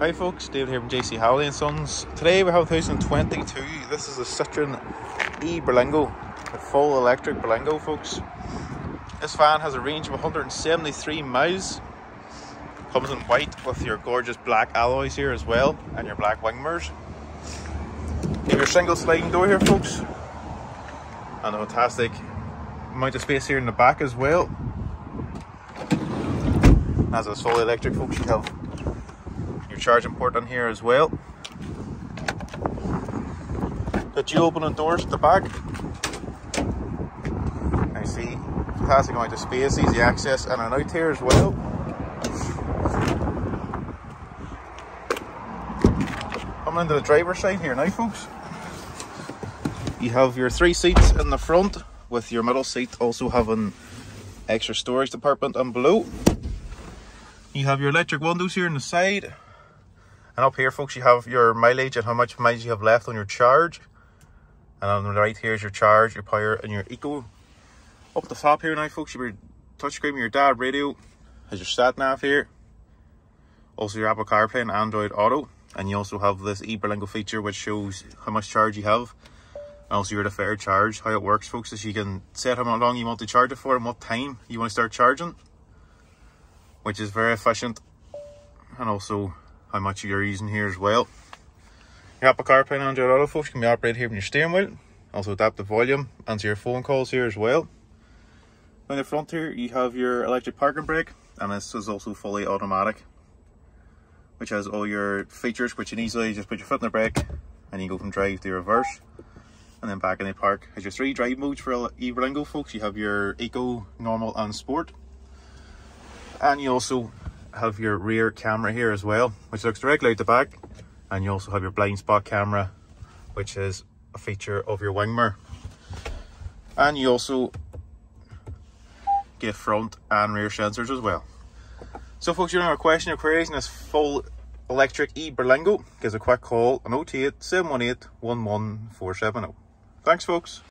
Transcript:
Hi folks, David here from JC Halliday and Sons. Today we have a 2022. This is a Citroen E Berlingo, a full electric Berlingo folks. This van has a range of 173 miles. Comes in white with your gorgeous black alloys here as well and your black wing mirrors. You your single sliding door here folks. And a fantastic amount of space here in the back as well. As it's fully electric folks, you have charging port on here as well. The dual opening doors at the back. I see fantastic amount of space, easy access and an out here as well. Coming into the driver's side here now folks. You have your three seats in the front with your middle seat also having extra storage department and below. You have your electric windows here on the side and up here, folks, you have your mileage and how much mileage you have left on your charge. And on the right here is your charge, your power, and your eco. Up the top here now, folks, your touchscreen your DAB radio. Has your sat nav here. Also your Apple CarPlay and Android Auto. And you also have this eBerlingo feature which shows how much charge you have. And also your deferred charge. How it works, folks, is you can set how long you want to charge it for and what time you want to start charging. Which is very efficient. And also how much you're using here as well. You Your Apple CarPlay and Android Auto folks You can be operated here from your steering wheel. Also adapt the volume, answer your phone calls here as well. On the front here, you have your electric parking brake, and this is also fully automatic, which has all your features, which you can easily just put your foot in the brake, and you go from drive to reverse, and then back in the park. Has your three drive modes for eBerlingo folks. You have your Eco, Normal, and Sport. And you also have your rear camera here as well, which looks directly out the back. And you also have your blind spot camera, which is a feature of your wing mirror. And you also get front and rear sensors as well. So folks, you have a question or queries in this full electric e-Berlingo, give us a quick call on 028 718 11470. Thanks folks.